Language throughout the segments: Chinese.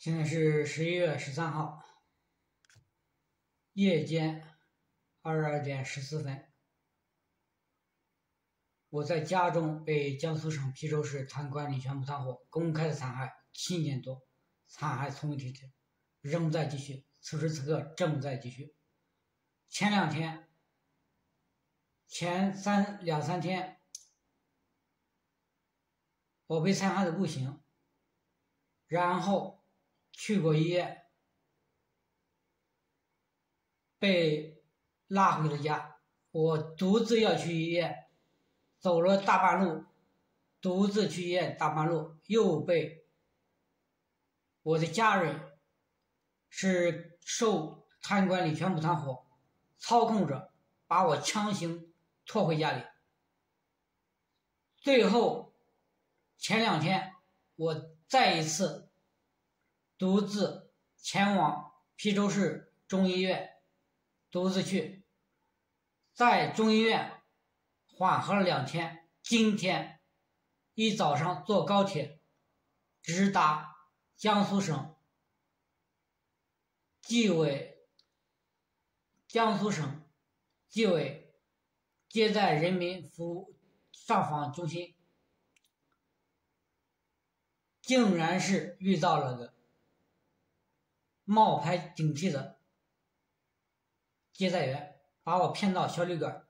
现在是十一月十三号，夜间二十二点十四分，我在家中被江苏省邳州市贪官李全部团伙公开的残害七年多，残害从未停止，仍在继续，此时此刻正在继续。前两天，前三两三天，我被残害的不行，然后。去过医院，被拉回了家。我独自要去医院，走了大半路，独自去医院大半路，又被我的家人是受贪官李全部团伙操控着，把我强行拖回家里。最后前两天，我再一次。独自前往邳州市中医院，独自去，在中医院缓和了两天。今天一早上坐高铁直达江苏省纪委、江苏省纪委接待人民服务上访中心，竟然是遇到了个。冒牌顶替的接待员把我骗到小旅馆，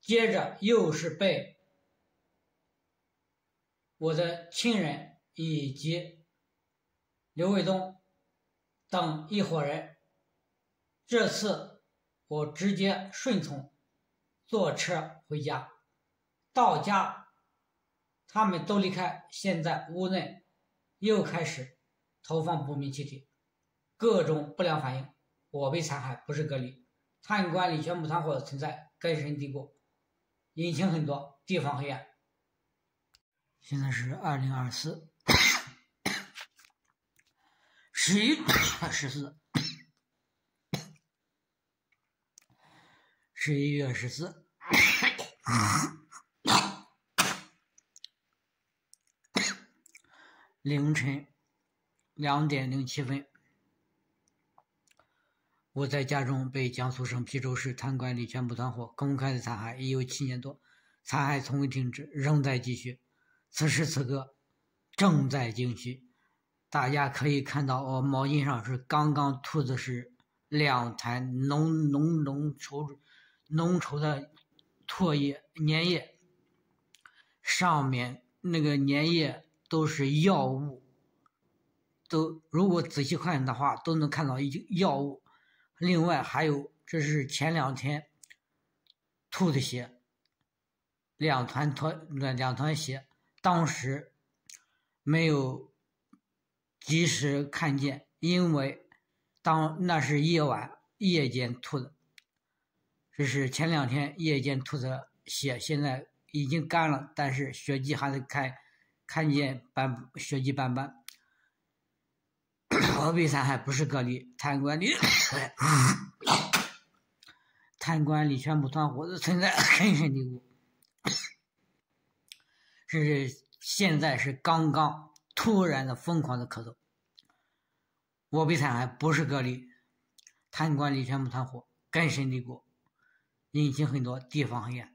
接着又是被我的亲人以及刘卫东等一伙人。这次我直接顺从坐车回家，到家他们都离开，现在屋内又开始投放不明气体。各种不良反应，我被残害不是隔离，贪官李全部团伙的存在根深蒂固，隐情很多，地方黑暗。现在是二零二四十一 十四十一月十四凌晨两点零七分。我在家中被江苏省邳州市贪官李全部团伙公开的残害已有七年多，残害从未停止，仍在继续。此时此刻，正在继续。大家可以看到，我毛巾上是刚刚吐的是两滩浓浓浓稠浓稠的唾液粘液，上面那个粘液都是药物，都如果仔细看的话，都能看到一药物。另外还有，这是前两天吐的血，两团脱两两团血，当时没有及时看见，因为当那是夜晚夜间吐的，这是前两天夜间吐的血，现在已经干了，但是血迹还在开，看见斑血迹斑斑。我被残害不是个例，贪官李 贪官李全部团伙的存在 根深蒂固，是现在是刚刚突然的疯狂的咳嗽。我被残害不是个例，贪官李全部团伙根深蒂固，隐情很多，地方很远。